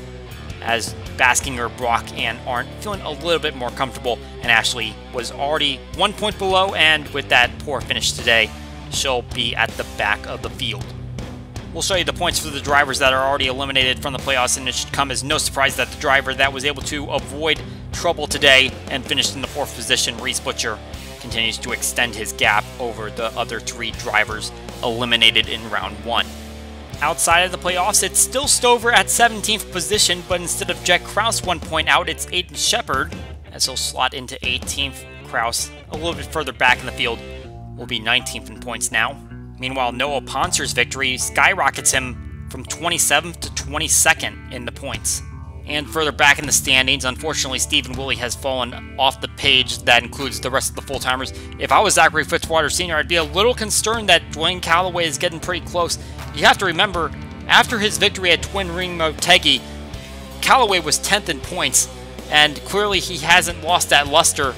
As Baskinger, Brock, and Arndt feeling a little bit more comfortable, and Ashley was already one point below, and with that poor finish today, she'll be at the back of the field. We'll show you the points for the drivers that are already eliminated from the playoffs, and it should come as no surprise that the driver that was able to avoid trouble today and finished in the fourth position, Reese Butcher, continues to extend his gap over the other three drivers eliminated in round one. Outside of the playoffs, it's still Stover at 17th position, but instead of Jack Kraus one point out, it's Aiden Shepard, as he'll slot into 18th. Kraus, a little bit further back in the field, will be 19th in points now. Meanwhile, Noah Ponser's victory skyrockets him from 27th to 22nd in the points. And further back in the standings, unfortunately, Stephen Woolley has fallen off the page that includes the rest of the full timers. If I was Zachary Fitzwater Sr., I'd be a little concerned that Dwayne Calloway is getting pretty close. You have to remember, after his victory at Twin Ring Motegi, Calloway was 10th in points, and clearly he hasn't lost that luster,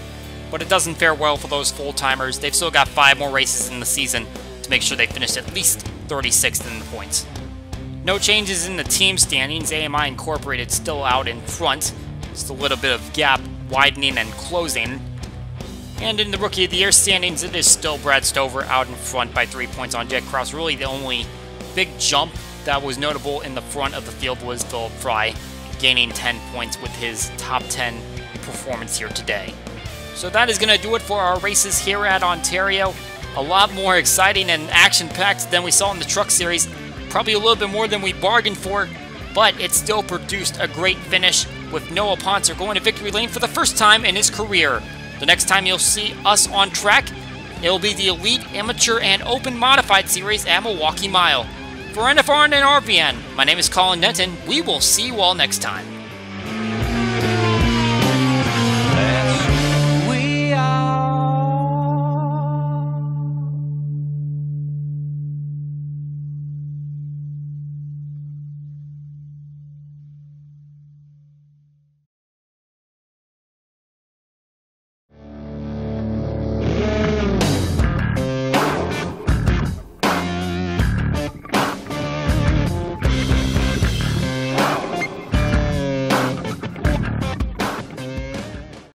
but it doesn't fare well for those full timers. They've still got five more races in the season to make sure they finish at least 36th in the points. No changes in the team standings. AMI Incorporated still out in front. Just a little bit of gap widening and closing. And in the Rookie of the Year standings, it is still Brad Stover out in front by three points on Jack Kraus. Really, the only big jump that was notable in the front of the field was Philip Fry, gaining 10 points with his top 10 performance here today. So that is going to do it for our races here at Ontario. A lot more exciting and action-packed than we saw in the Truck Series. Probably a little bit more than we bargained for, but it still produced a great finish with Noah Ponser going to victory lane for the first time in his career. The next time you'll see us on track, it will be the Elite, Amateur, and Open Modified Series at Milwaukee Mile. For NFR and RVN, my name is Colin Denton. We will see you all next time.